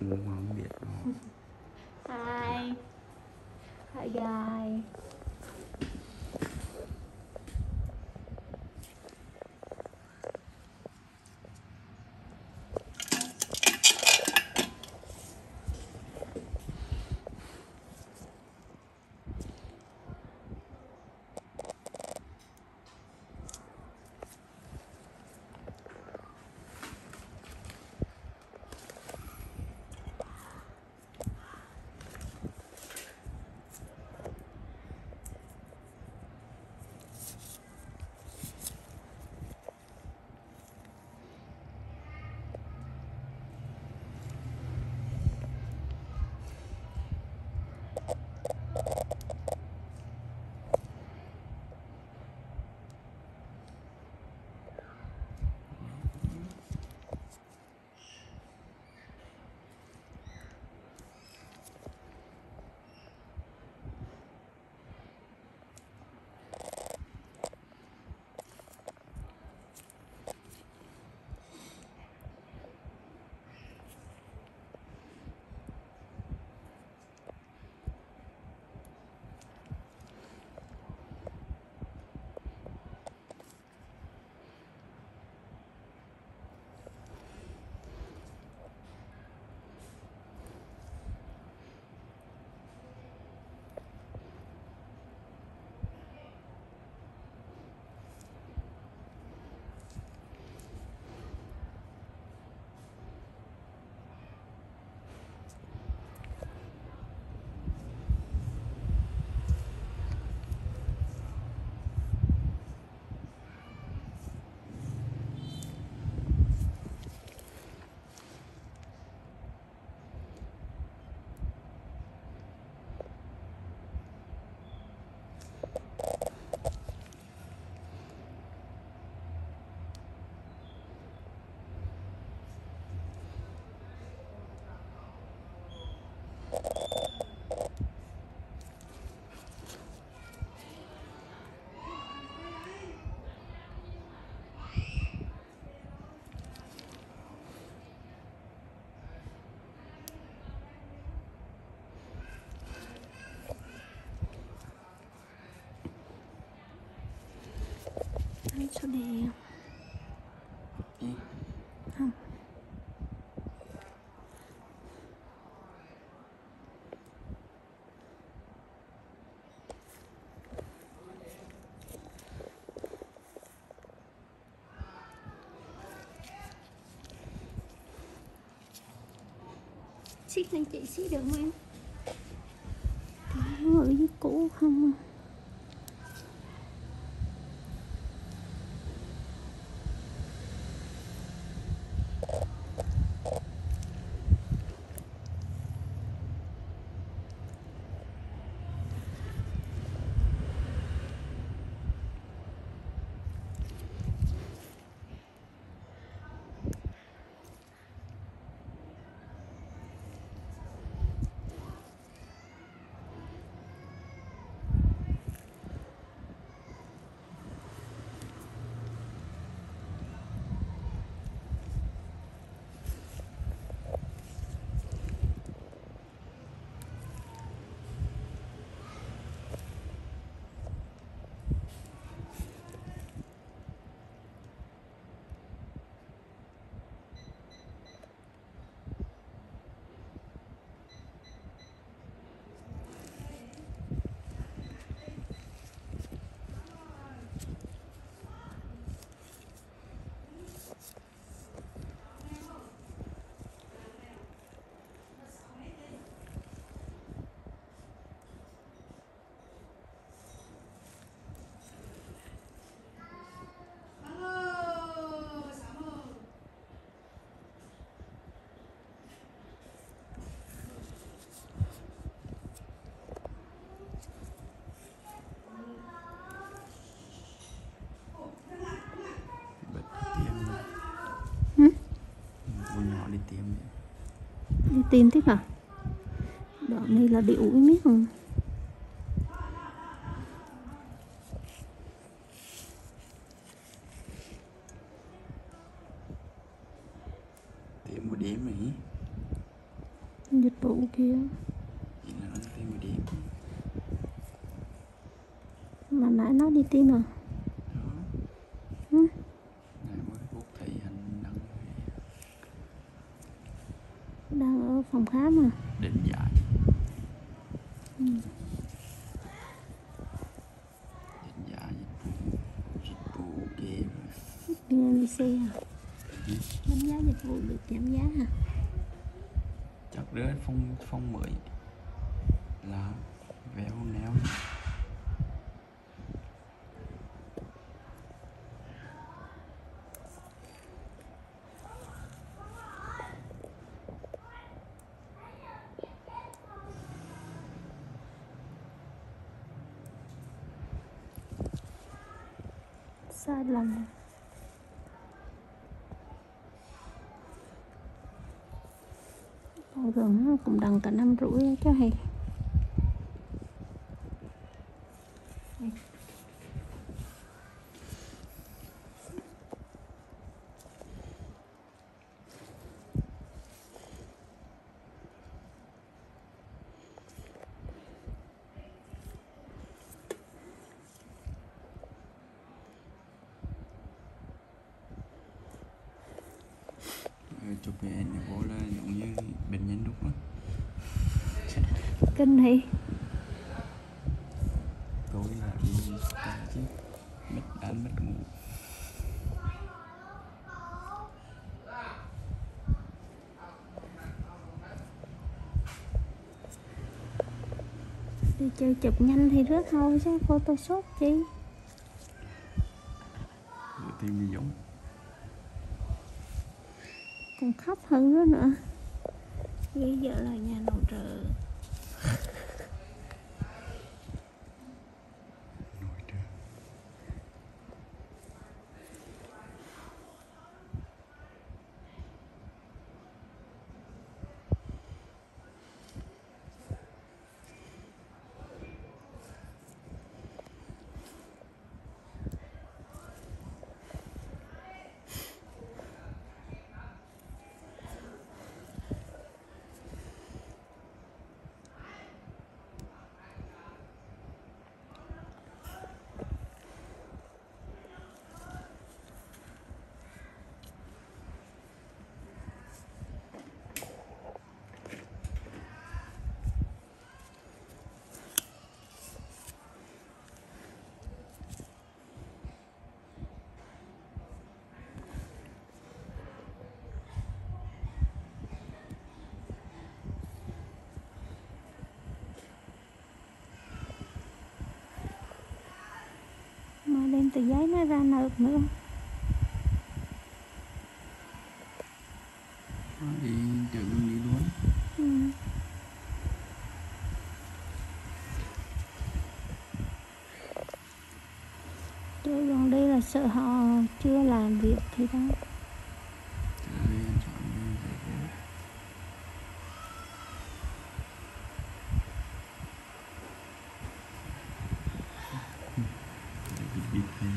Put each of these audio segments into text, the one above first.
mua không biết đâu. Hi. guys guys. Anh sao không Ý, Không Xích lên chị xích được không em? Có ở dưới cũ không à? Đi tìm tiếp à? Đoạn này là bị ủi miết không? tiêm một đêm ấy dịch vụ kia chỉ là nó thêm một điểm mà nãy nó đi tiêm à đó ừ. này mới bút thị anh đăng về đang ở phòng khám à định giải ừ. định giải dịch vụ dịch vụ game VNVC à Ừ. đánh giá dịch vụ được giảm giá hả chắc đứa phong phong mới là véo néo năm rưỡi chứ hay Ờ, chụp về anh bố là giống như bệnh nhân đúng không kinh thị tối là đi chứ. Mất ăn mất ngủ. Đi chơi chụp nhanh thì rớt thôi chứ photoshop chi? Tìm đi giống. Còn khóc hơn nữa. Nữa bây giờ là nhà nội trợ nổi trời mà tờ giấy nó ra nộp nữa Nó đi chợ gương đi luôn ừ. Chứ còn đây là sợ họ chưa làm việc thì đó chợ về anh chọn đi chợ bố Để bịt bịt về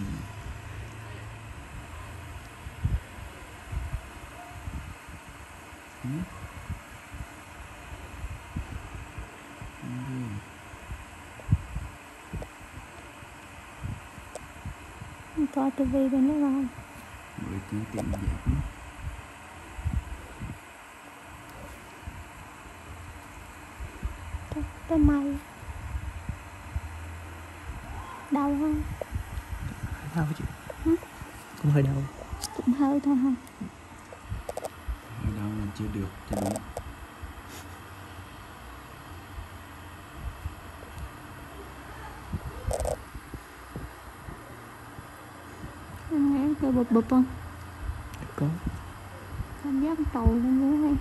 Ừ. Không đi coi tivi bên nó không Mới tiếng tiệm giảm nữa. tới, tới may đau không đau chứ Hả? cũng hơi đau cũng hơi thôi ha Ở đâu là chưa được cho đúng kêu bụp bụp không? Có. Cảm giác trồi lên nữa hay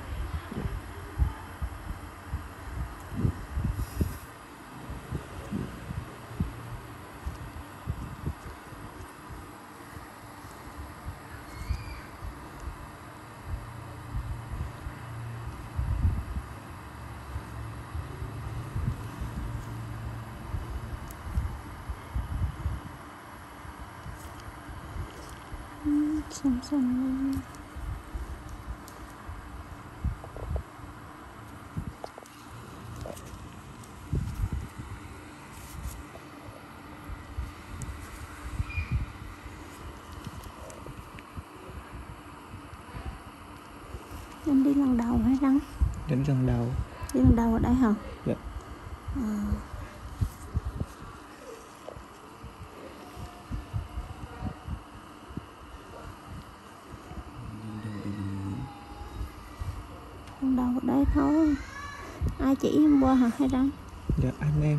Ừ, xong xong anh đi lần đầu hay răng đến lần đầu đi lần đầu ở đây hả Dạ. à, Lần đầu đi Bình Nguyễn lần đầu ở đây thôi ai chỉ hôm qua hả? Hay răng dạ anh em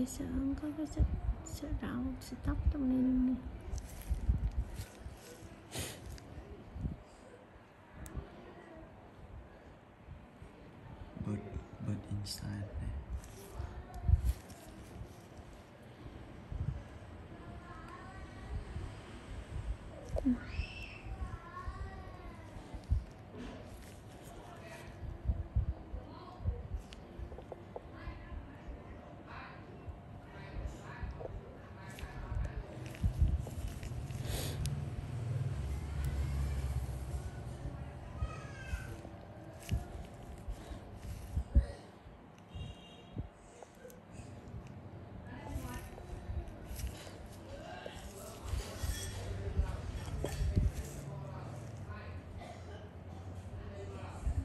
thì sợ không có cái sợ, sợ rau sợ tóc trong này luôn này. But, but inside này.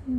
Ừ.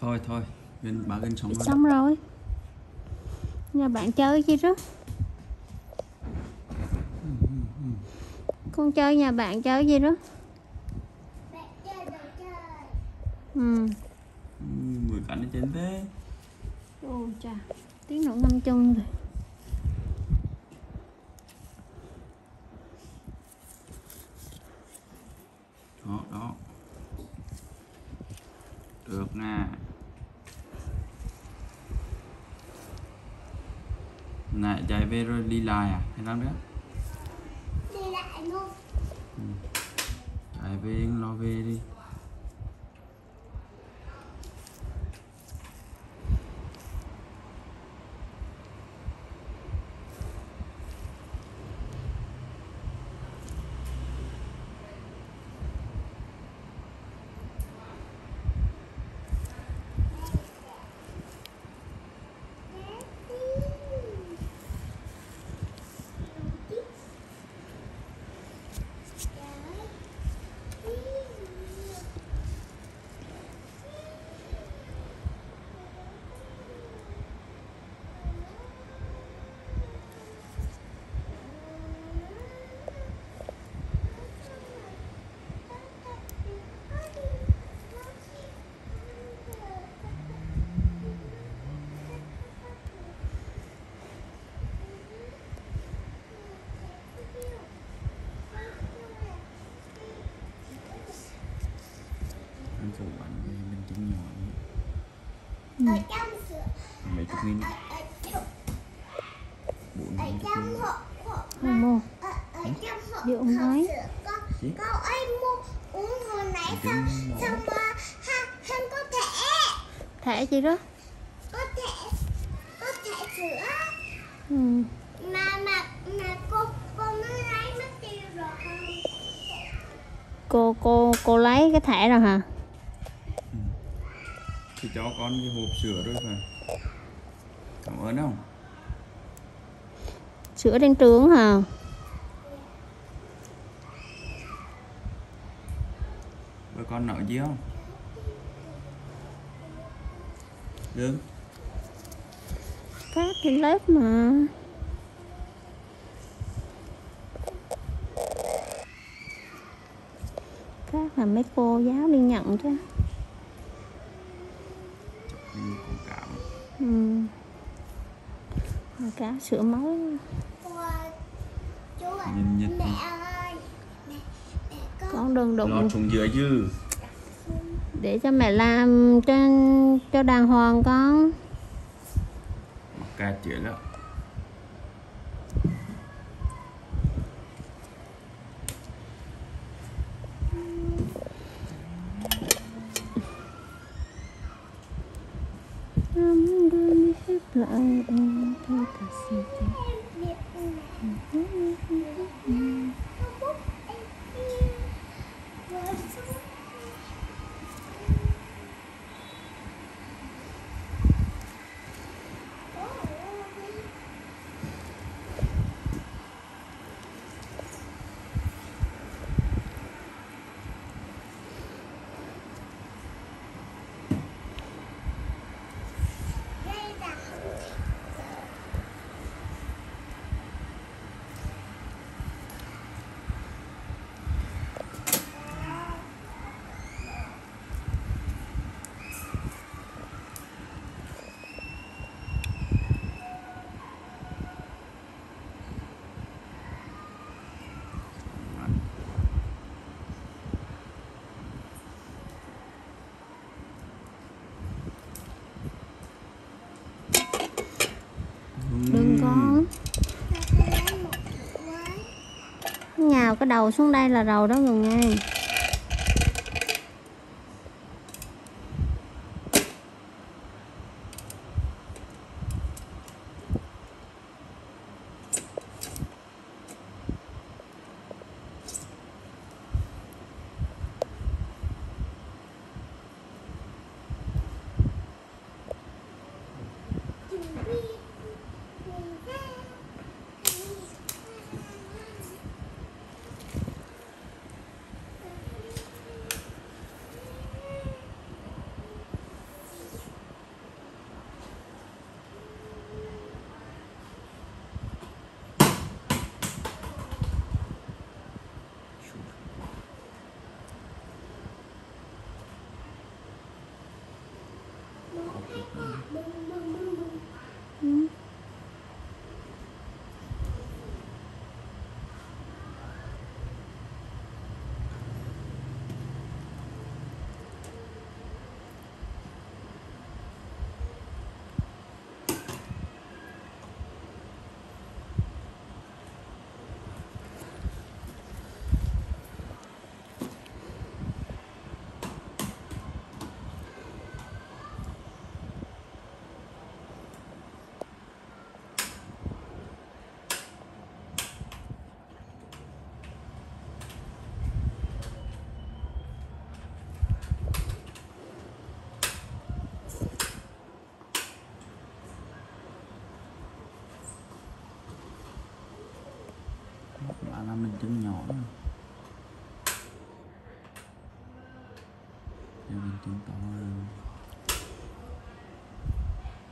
thôi thôi. Gần bà gần xong rồi xong rồi. Nhà bạn chơi chi đó. Con chơi nhà bạn chơi gì đó. Ừ. Ừ, mười cảnh trên thế ô chà. Tiếng nổ ngâm chân rồi. Đó đó. Được nè nè chạy về rồi đi lại à? Hay sao nữa đi lại luôn. Chạy về lo về đi anh phụ bạn về mình tính nhỏ ở trong sữa mấy chục nghìn. Bốn không mua Dự ông nói. Gì? có ấy mua uống hồi nãy xong xong ha hắn có thể thẻ chi đó. Có thể có thể sữa ừ. Mà mà mà cô cô mới lấy mất tiêu rồi không cô cô cô lấy cái thẻ rồi hả thì cho con cái hộp sữa rồi phải cảm ơn không sữa trên trường hả? Với con nợ gì không? Được phát trên lớp mà. Phát là mấy cô giáo đi nhận chứ mình cũng cảm ừ. Cá sữa ơi Nhìn nhật mẹ đi. ơi mẹ mẹ con đừng đụng. Lọt xuống dưới chứ để cho mẹ làm cho cho đàng hoàng con. Kệ chuyện đó Năm đưa mi khép lại em theo cả sự tình biết bút em rồi xong đây là đừng con lấy một quán nhào cái đầu xuống đây là đầu đó rồi nghe. Mamãe. To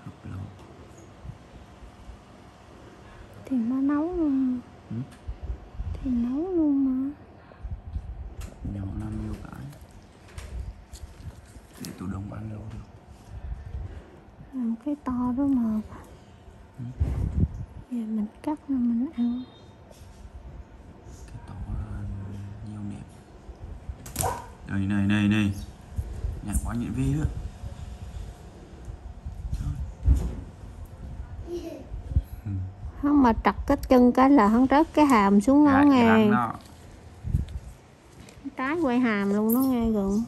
hợp lâu. Thì nó nấu luôn. Ừ. thì nấu luôn mà. Nhỏ làm nhiều cái. Để tủ đông ăn được. Làm cái to đó mà. Giờ mình cắt rồi mình ăn. Cái to là nhiều nẹp đây này này này nhạc quá nhịn vi nữa không mà trật cái chân cái là hắn rớt cái hàm xuống nó cái nghe. trái quay hàm luôn nó nghe gần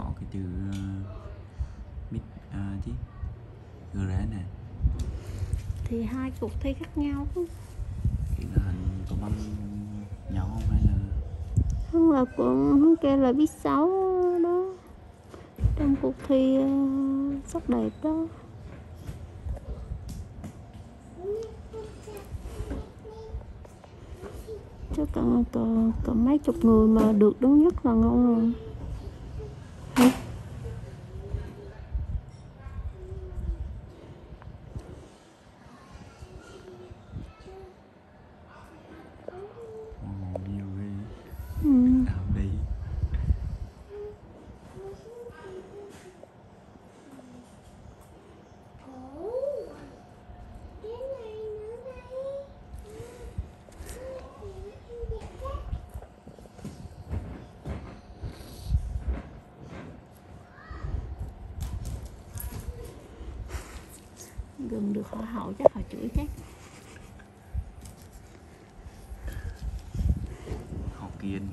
có cái chữ uh, mít à, chứ gờ rẽ nè. Thì hai cuộc thi khác nhau cái là hình có băng nhỏ không hay là? Hắn là cũng kêu là biết xấu đó. Trong cuộc thi ờ, sắc đẹp đó. Chứ còn, còn, còn mấy chục người mà được đứng nhất là ngon rồi Hả? hoa hậu nhiều ghê ừ. đào đi gừng được hoa hậu chắc họ chửi chắc. Họ kiên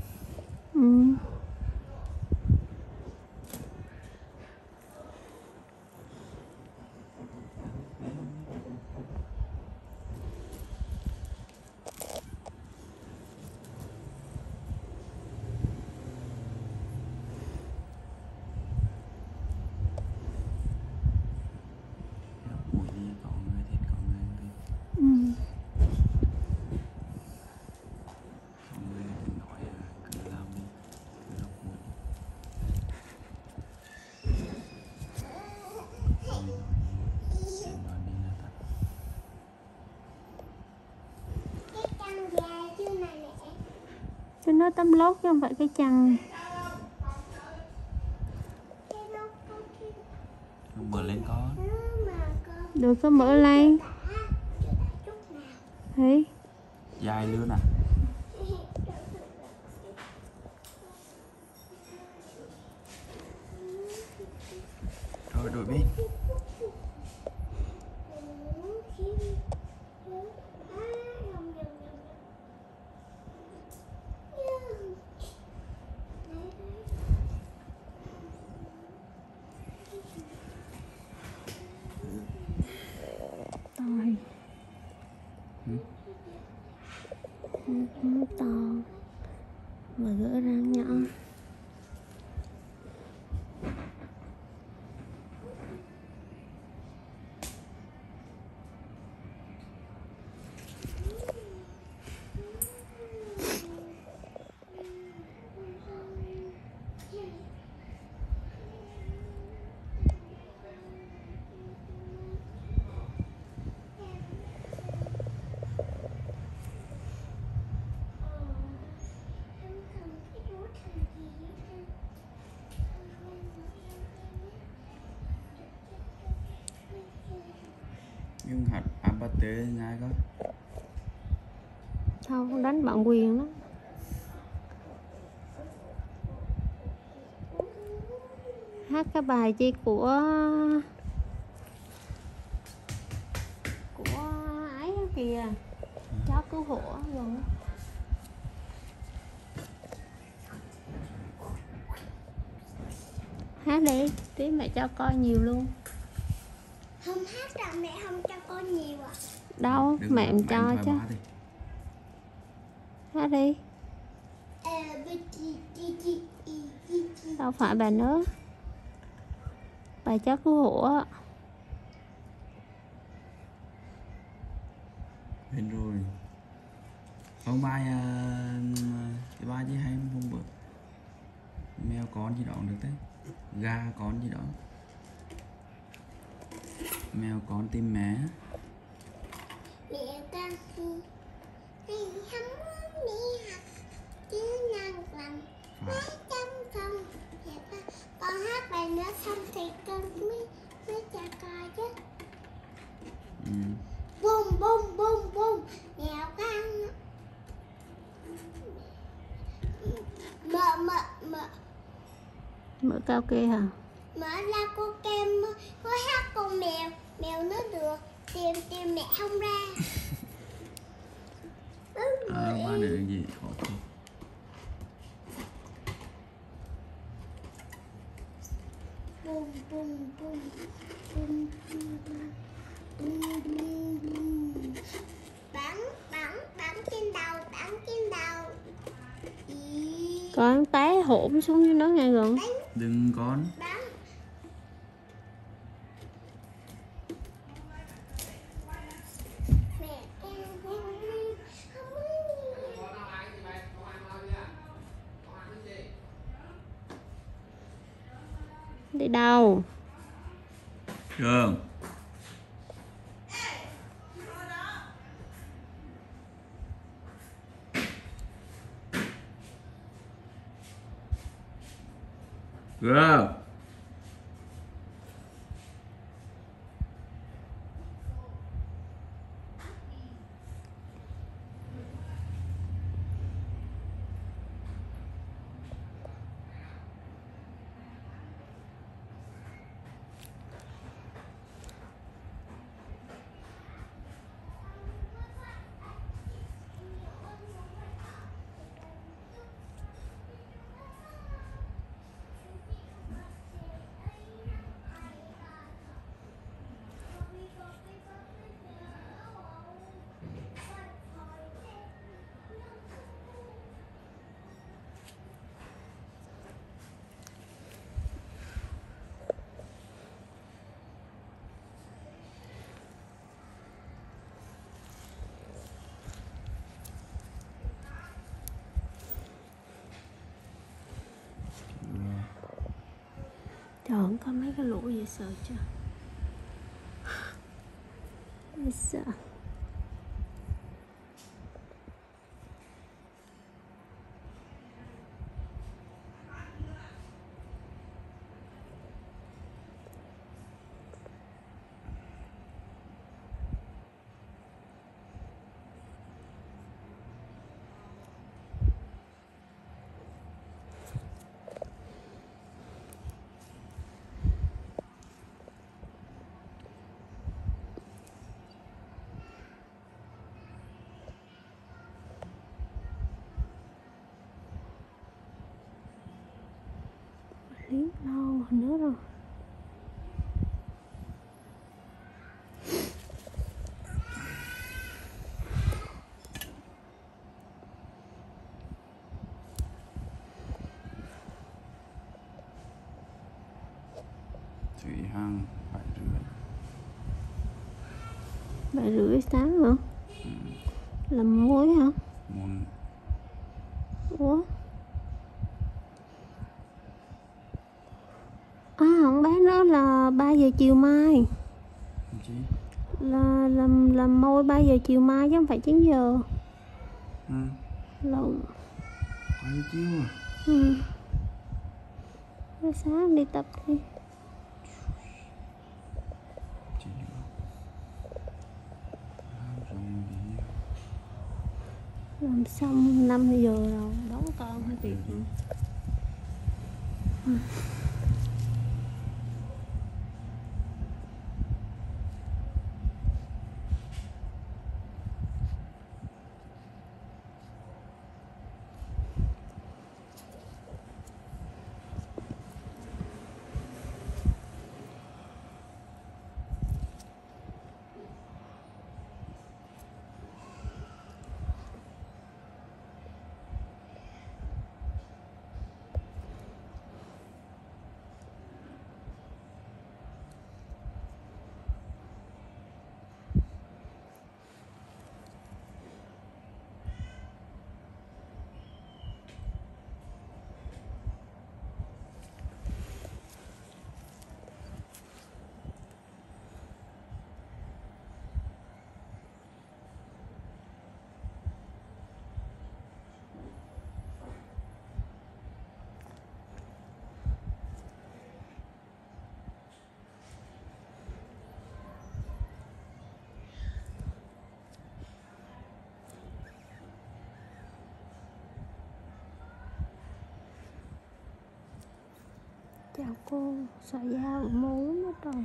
ừ. học bụi đi có người thịt có người đi Ừ. có người nói là cứ làm đi cứ học bụi Người nói sẽ nói đi là thật cho nó tấm lót chứ không phải cái chăn bữa lên có được có mở lên. Thấy dài luôn à? Rồi đổi bên to Ừ. nó to mà gỡ ra nhỏ Hãy subscribe cho kênh Ghiền Mì Gõ Để không bỏ lỡ nhưng hạt abate ngay có không đánh bạn quyền đó. Hát cái bài chi của của ấy kìa. Chó cứu hộ rồi hát đi, tí mẹ cho coi nhiều luôn. Không hát là mẹ không cho con nhiều à đâu Đừng mẹ em cho chứ. hát đi. Ờ, đâu phải bài nữa. Bài chó cứu á. Bên rồi. Không bài à, Cái bài gì hay hôm bữa Mèo con gì đó cũng được thế Gà con gì đó Mèo con tìm mẹ. Mẹ con thì thì không muốn đi học Chứ năng làm mấy trăm không Mẹ con, con hát bài nữa xong thì con mới mới cho coi chứ. Ừ. bum bum bum bum mèo con. Mở mở mở. Mở cao kê hả? Mở ra cô kem có hát con mèo tìm tìm mẹ không ra. À, qua được gì? Khổ không bắn bắn bắn trên đầu bắn trên đầu. Con té hổm xuống dưới đó ngay gần. Đừng con. Bắn. Đi đâu? Trường Girl trời ơi, có mấy cái lũ vậy sợ chưa? Sợ liếc lâu nữa rồi Thủy Hằng phải rưỡi bảy rưỡi sáng hả? Làm muối hả? Môn ủa? À không bán đó là 3 giờ chiều mai. Chi? Là làm làm môi 3 giờ chiều mai chứ không phải 9 giờ. Ừ. Lộn Có gì chiêu à? Ừ. Sáng đi tập đi Chị nữa làm xong 5 giờ rồi đón con hay việc chào cô sợ dao bị muốn hết rồi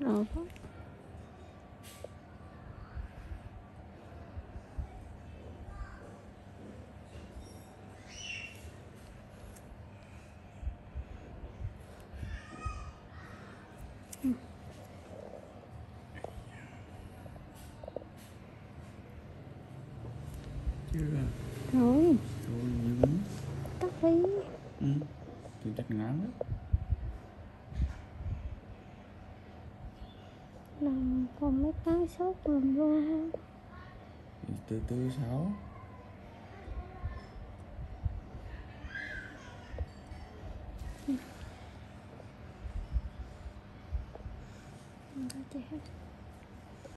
rồi đó chưa rồi thôi dừng tắt đi ừ tôi chắc ngán lắm làm còn mấy cái số làm vô không từ từ sáu.